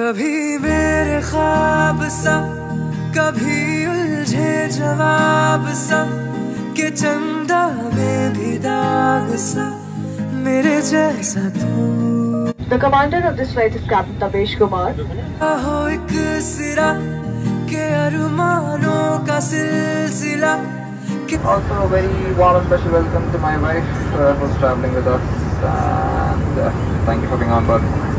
कभी मेरे ख्वाब सा कभी उलझे जवाब सा के चंदा में भी दाग सा मेरे जैसा तू The commander of this flight is Captain Tapesh Kumar. हो एक सिरा के अरमानों का सिलसिला Also, a very warm and special welcome to my wife uh, who's traveling with us, and uh, thank you for being on board.